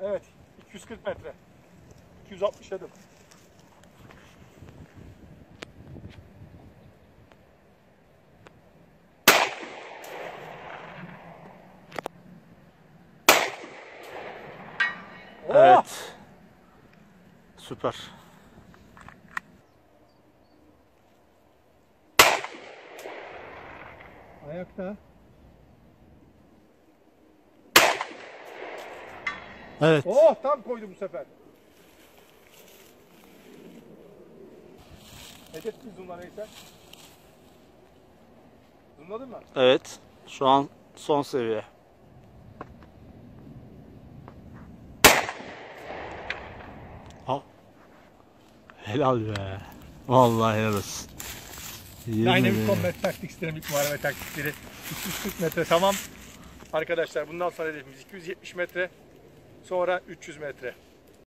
Evet. 240 metre. 260 adım. Oh! Evet. Süper. Ayakta. Evet. Oh tam koydu bu sefer. Hedef mi zoomla neyse? Zoomladın mı? Evet. Şu an son seviye. Al. Helal be. Vallahi helal olsun. Dynamic. Combat Tactics dinamik muharebe taktikleri 240 metre tamam. Arkadaşlar bundan sonra hedefimiz 270 metre sonra 300 metre.